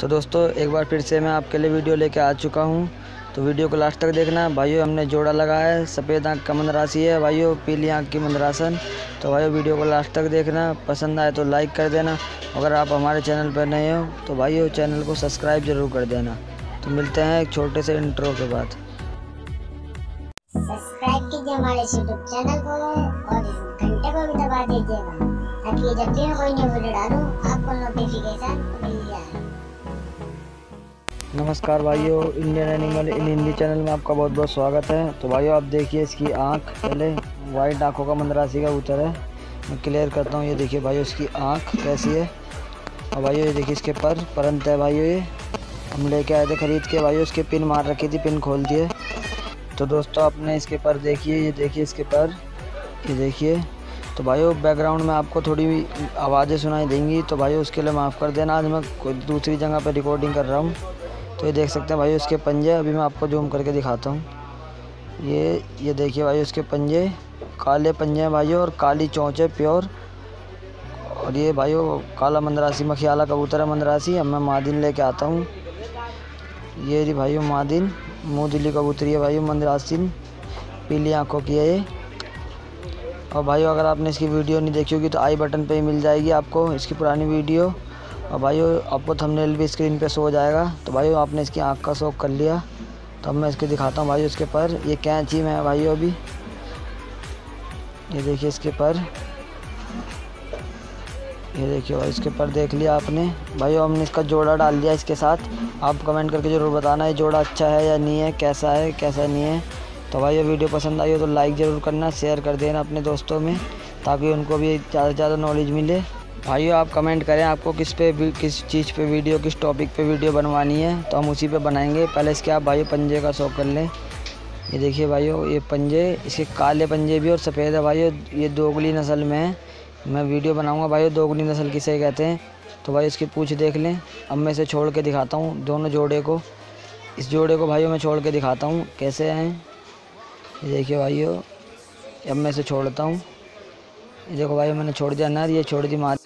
तो दोस्तों, एक बार फिर से मैं आपके लिए वीडियो लेके आ चुका हूँ। तो वीडियो को लास्ट तक देखना। भाइयों, हमने जोड़ा लगाया है। सफ़ेद आँख का मंदरासी है। भाइयों, पीली आँख की मंदरासन। तो भाइयों, वीडियो को लास्ट तक देखना। पसंद आए तो लाइक कर देना। अगर आप हमारे चैनल पर नए हो तो भाइयों, चैनल को सब्सक्राइब ज़रूर कर देना। तो मिलते हैं एक छोटे से इंट्रो के बाद। सब्सक्राइब कीजिए हमारे चैनल को और घंटे को भी दबा दीजिएगा, ताकि जब भी कोई न्यू वीडियो डालूं, आपको नोटिफिकेशन मिल जाए। नमस्कार भाइयों Indian animal in Hindi channel में आपका बहुत बहुत स्वागत है। तो भाइयों, आप देखिए इसकी आँख। पहले वाइट आँखों का मंदरासी का उतर है। मैं क्लियर करता हूँ, ये देखिए भाइयों, इसकी आँख कैसी है। और भाइयों, ये देखिए इसके पर परंत है भाइयों ये। हम लेके आए थे ख़रीद के। भाइयों, इसके पिन मार रखी थी, पिन खोल दिए। तो दोस्तों, आपने इसके पर देखिए, ये देखिए इसके पर। ये देखिए। तो भाइयों बैकग्राउंड में आपको थोड़ी भी आवाज़ें सुनाई देंगी। तो भाइयों, उसके लिए माफ़ कर देना। आज मैं कोई दूसरी जगह पर रिकॉर्डिंग कर रहा हूँ। तो ये देख सकते हैं भाई, उसके पंजे, अभी मैं आपको जूम करके दिखाता हूँ। ये ये देखिए भाई, उसके पंजे, काले पंजे हैं भाई, और काली चोंच है, प्योर। और ये भाई काला मंदरासी, मखियाला कबूतर है, मंदरासी। अब मैं मादिन लेके आता हूँ। ये रही भाइयों मादिन मुँह दिल्ली कबूतरी है भाई मंदरासी। पीली आँखों की है ये। और भाई, अगर आपने इसकी वीडियो नहीं देखी होगी तो आई बटन पे ही मिल जाएगी आपको, इसकी पुरानी वीडियो। और भाइयों आपको थंबनेल भी स्क्रीन पे शो हो जाएगा। तो भाइयों आपने इसकी आँख का शौक कर लिया। तो अब मैं इसके दिखाता हूँ भाई उसके पर। ये कैंची में है भाइयों अभी? ये देखिए इसके पर। ये देखिए भाई, इसके पर देख लिया आपने। भाइयों हमने इसका जोड़ा डाल दिया इसके साथ। आप कमेंट करके ज़रूर बताना ये जोड़ा अच्छा है या नहीं है, कैसा है, कैसा नहीं है। तो भाई वीडियो पसंद आई हो तो लाइक ज़रूर करना शेयर कर देना अपने दोस्तों में, ताकि उनको भी ज़्यादा से ज़्यादा नॉलेज मिले। भाइयों, आप कमेंट करें आपको किस पे किस चीज़ पे वीडियो किस टॉपिक पे वीडियो बनवानी है तो हम उसी पे बनाएँगे। पहले इसके आप भाइयों पंजे का शौक कर लें। ये देखिए भाइयों, ये पंजे, इसके काले पंजे भी और सफ़ेद है भाइयों, ये दोगली नस्ल में है। मैं वीडियो बनाऊँगा भाइयों, दोगली नस्ल किसे कहते हैं। तो भाई इसकी पूछ देख लें। अब मैं इसे छोड़ के दिखाता हूँ, दोनों जोड़े को। इस जोड़े को भाइयों मैं छोड़ के दिखाता हूँ, कैसे हैं। ये देखिए भाइयों, अब मैं इसे छोड़ता हूँ। ये देखो भाई मैंने छोड़ दिया नर ये छोड़ दी मार